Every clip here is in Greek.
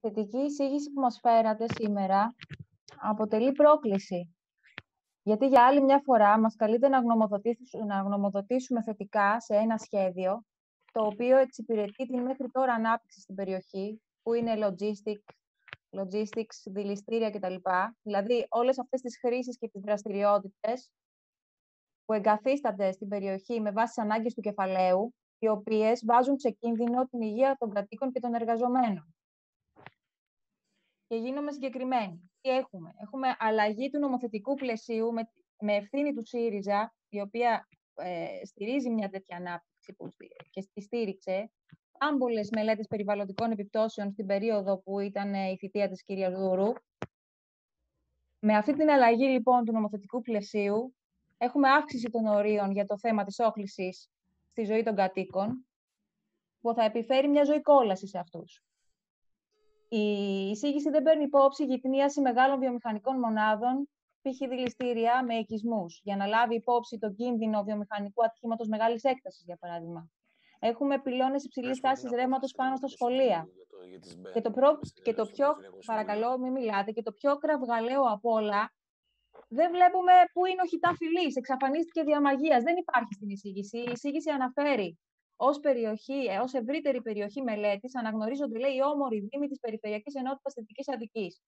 θετική εισήγηση που μας φέρατε σήμερα αποτελεί πρόκληση. Γιατί για άλλη μια φορά μας καλείται να γνωμοδοτήσουμε, να γνωμοδοτήσουμε θετικά σε ένα σχέδιο, το οποίο εξυπηρετεί την μέχρι τώρα ανάπτυξη στην περιοχή, που είναι logistics, logistics δηληστήρια κτλ. Δηλαδή, όλες αυτές τις χρήσεις και τις δραστηριότητες που εγκαθίστανται στην περιοχή με βάση τις ανάγκες του κεφαλαίου, οι οποίες βάζουν σε κίνδυνο την υγεία των κατοίκων και των εργαζομένων. Και γίνομαι συγκεκριμένη. Τι έχουμε; Έχουμε αλλαγή του νομοθετικού πλαισίου με, με ευθύνη του ΣΥΡΙΖΑ, η οποία ε, στηρίζει μια τέτοια ανάπτυξη που, και τη στήριξε, άμπολες μελέτες περιβαλλοντικών επιπτώσεων στην περίοδο που ήταν ε, η θητεία της κυρίας Δούρου. Με αυτή την αλλαγή λοιπόν του νομοθετικού πλαισίου, έχουμε αύξηση των ορίων για το θέμα της όχλησης στη ζωή των κατοίκων, που θα επιφέρει μια ζωή κόλασης σε αυτούς. Η εισήγηση δεν παίρνει υπόψη γυπνίαση μεγάλων βιομηχανικών μονάδων, π.χ. δηληστήρια με οικισμούς, για να λάβει υπόψη το κίνδυνο βιομηχανικού ατυχήματος μεγάλης έκτασης, για παράδειγμα. Έχουμε πυλώνες υψηλής τάσης ρεύματος πάνω στα σχολεία. Και το, προ... και το πιο, παρακαλώ μην μιλάτε, και το πιο κραυγαλαίο από όλα, δεν βλέπουμε πού είναι ο χιτά φυλής. Εξαφανίστηκε διαμαγείας. Δεν υπάρχει στην εισήγηση. Η εισήγηση αναφέρει ως περιοχή, ε, ως ευρύτερη περιοχή μελέτης, αναγνωρίζονται, λέει, οι όμοροι δήμοι της Περιφερειακής Ενότητας Θετικής Αδικής.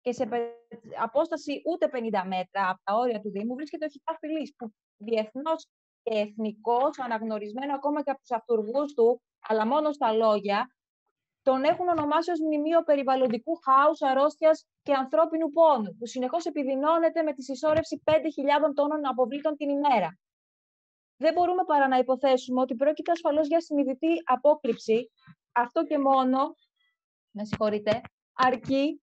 Και σε απόσταση ούτε 50 μέτρα από τα όρια του Δήμου βρίσκεται ο χιτά φυλής, που διεθνώς και εθνικός, αναγνωρισμένο ακόμα και από τους αυτούργους του, αλλά μόνο στα λόγια, τον έχουν ονομάσει ως μνημείο περιβαλλοντικού χάους, αρρώστιας και ανθρώπινου πόνου, που συνεχώς επιδεινώνεται με τη συσσόρευση 5.000 τόνων αποβλήτων την ημέρα. Δεν μπορούμε παρά να υποθέσουμε ότι πρόκειται ασφαλώς για συνειδητή απόκρυψη. Αυτό και μόνο, με συγχωρείτε, αρκεί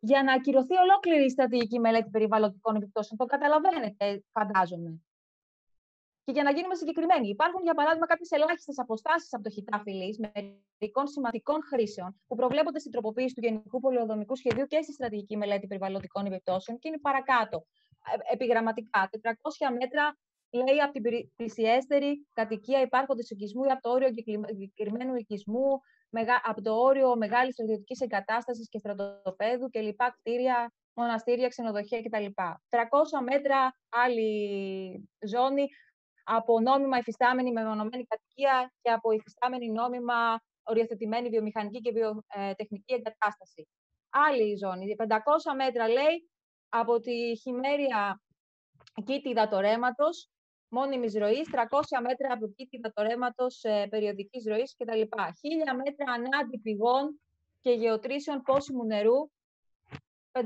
για να ακυρωθεί ολόκληρη η στρατηγική μελέτη περιβαλλοντικών επιπτώσεων. Το καταλαβαίνετε, φαντάζομαι. Και για να γίνουμε συγκεκριμένοι, υπάρχουν για παράδειγμα κάποιες ελάχιστες αποστάσεις από το χιτά φυλή μερικών σημαντικών χρήσεων που προβλέπονται στην τροποποίηση του Γενικού Πολιοδομικού Σχεδίου και στη Στρατηγική Μελέτη Περιβαλλοντικών Επιπτώσεων και είναι παρακάτω. Ε, επιγραμματικά, 400 μέτρα λέει από την πλησιέστερη κατοικία υπάρχοντε οικισμού ή από το όριο εγκεκριμένου οικισμού, από το όριο μεγάλης στρατιωτικής εγκατάστασης και στρατοπέδου και λοιπά κτίρια, μοναστήρια, ξενοδοχεία κτλ. 300 μέτρα άλλη ζώνη από νόμιμα υφιστάμενη μεμονωμένη κατοικία και από υφιστάμενη νόμιμα οριοθετημένη βιομηχανική και βιοτεχνική εγκατάσταση. Άλλη ζώνη, 500 μέτρα λέει, από τη χειμέρια κήτη υδατορέματος, μόνιμης ροής, 300 μέτρα από κήτη υδατορέματος ε, περιοδικής ροής κτλ. 1000 μέτρα ανάντι πηγών και γεωτρήσεων πόσιμου νερού, 500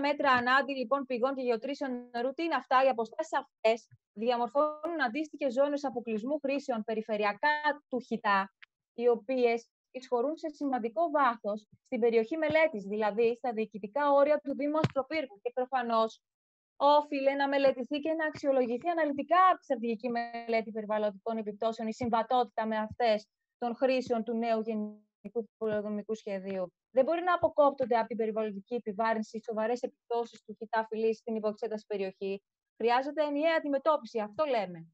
μέτρα ανάντι λοιπόν πηγών και γεωτρήσεων νερού. Τι είναι αυτά, οι αποστάσεις αυτές διαμορφώνουν αντίστοιχες ζώνες αποκλεισμού χρήσεων περιφερειακά του χιτά, οι οποίες εισχωρούν σε σημαντικό βάθος στην περιοχή μελέτης, δηλαδή στα διοικητικά όρια του Δήμου Αστροπύργου. Και προφανώς όφιλε να μελετηθεί και να αξιολογηθεί αναλυτικά από τη στρατηγική μελέτη περιβαλλοντικών επιπτώσεων η συμβατότητα με αυτές των χρήσεων του νέου γενικού πολεοδομικού σχεδίου. Δεν μπορεί να αποκόπτονται από την περιβαλλοντική επιβάρυνση σοβαρές επιπτώσεις του χιτά φυλής στην υποξέταση περιοχή, Χρειάζεται ενιαία αντιμετώπιση, αυτό λέμε.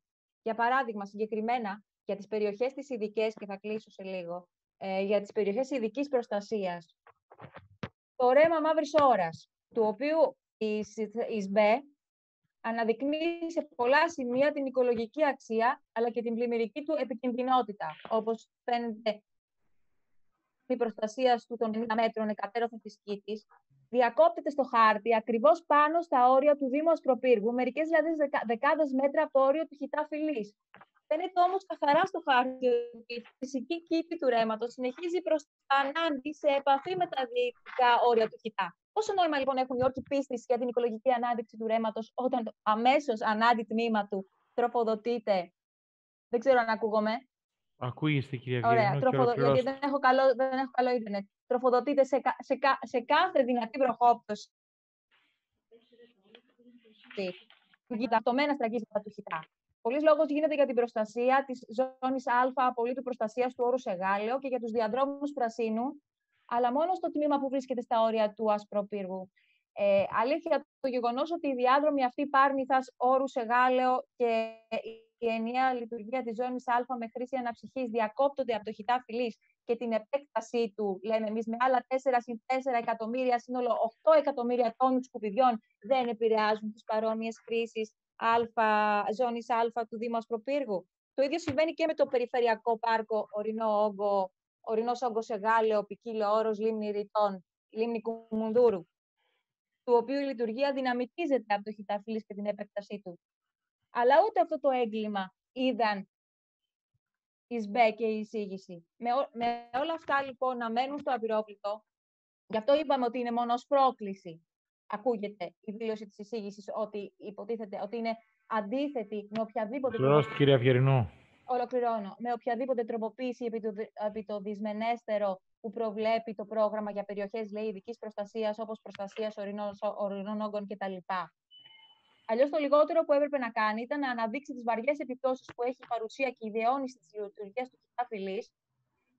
Για παράδειγμα, συγκεκριμένα για τις περιοχές της ειδικές και θα κλείσω σε λίγο, ε, για τις περιοχές ειδικής προστασίας. Το ρέμα μαύρης ώρας, του οποίου η ΣΜΕ αναδεικνύει σε πολλά σημεία την οικολογική αξία, αλλά και την πλημμυρική του επικινδυνότητα, όπως φαίνεται η προστασία του των 90 μέτρων εκατέρωθεν της Κήτης, διακόπτεται στο χάρτη ακριβώς πάνω στα όρια του Δήμου Αστροπύργου, μερικές δηλαδή δεκάδες μέτρα από το όριο του χιτά φυλή. Φαίνεται όμως καθαρά στο χάρτη ότι η φυσική κήπη του ρέματος συνεχίζει προς τα ανάντι σε επαφή με τα διοικητικά όρια του χιτά. Πόσο νόημα λοιπόν έχουν οι όρκοι πίστης για την οικολογική ανάδειξη του ρέματος όταν το αμέσως ανάντι τμήμα του τροφοδοτείται; Δεν ξέρω αν ακούγομαι. Ακούγεστε, κυρία Ωραία, τροφοδο... γιατί δεν έχω, καλό, δεν έχω καλό ίντερνετ. Τροφοδοτείται σε, σε, σε κάθε δυνατή βροχόπτωση. Ταυτομένα στραγγίζεται του χιτά. Πολλής λόγος γίνεται για την προστασία της ζώνης Α απολύτου προστασίας του όρου Εγάλεο και για τους διαδρόμους πρασίνου, αλλά μόνο στο τμήμα που βρίσκεται στα όρια του ασπροπύργου. Ε, αλήθεια το γεγονός ότι οι διάδρομοι αυτοί πάρνηθα όρους Εγάλεο και η ενιαία λειτουργία της ζώνης Α με χρήση αναψυχής διακόπτονται από το χιτά φυλή και την επέκτασή του, λέμε εμείς, με άλλα 4 συν 4 εκατομμύρια, σύνολο 8 εκατομμύρια τόνους σκουπιδιών, δεν επηρεάζουν τις παρόμοιες χρήσεις α, ζώνης α του Δήμου Ασπροπύργου. Το ίδιο συμβαίνει και με το Περιφερειακό Πάρκο Ορεινό Όγκο, Ορεινός Όγκος Εγάλεο, Πικίλιο Όρος, Λίμνη Ρητών, Λίμνη Κουμουνδούρου, του οποίου η λειτουργία δυναμητίζεται από το χιτάφυλλης και την επέκτασή του. Αλλά ούτε αυτό το έγκλημα είδαν η ΣΜΠΕ και η εισήγηση. Με, με όλα αυτά λοιπόν να μένουν στο απειρόκλητο, γι' αυτό είπαμε ότι είναι μόνο ως πρόκληση. Ακούγεται η δήλωση της εισήγησης ότι υποτίθεται ότι είναι αντίθετη με οποιαδήποτε... Ολοκληρώστε, κυρία Βιερινού. Ολοκληρώνω. Με οποιαδήποτε τροποποίηση επί το, επί το δυσμενέστερο που προβλέπει το πρόγραμμα για περιοχές λέει, ειδικής προστασίας, όπως προστασίας ορεινών όγκων κτλ. Αλλιώς το λιγότερο που έπρεπε να κάνει ήταν να αναδείξει τις βαριές επιπτώσεις που έχει η παρουσία και η διαιώνιση της λειτουργίας του κοιτά φυλής,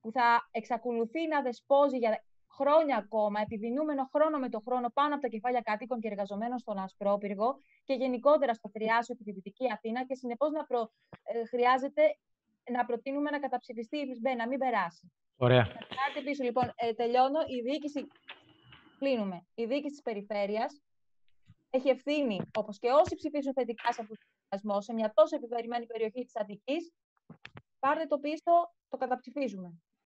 που θα εξακολουθεί να δεσπόζει για χρόνια ακόμα, επιδεινούμενο χρόνο με το χρόνο πάνω από τα κεφάλια κατοίκων και εργαζομένων στον Ασπρόπυργο και γενικότερα στο Θριάσιο και τη Δυτική Αθήνα και συνεπώς να προ, ε, χρειάζεται να προτείνουμε να καταψηφιστεί η ΛΙΣΜΠΕ, να μην περάσει. Ωραία. Κάτι πίσω, λοιπόν, ε, τελειώνω. Η διοίκηση, κλείνουμε, η διοίκηση της περιφέρειας έχει ευθύνη, όπως και όσοι ψηφίσουν θετικά σε αυτό το συνδυασμό, σε μια τόσο επιβαρημένη περιοχή της Αττικής, πάρτε το πίσω, το καταψηφίζουμε.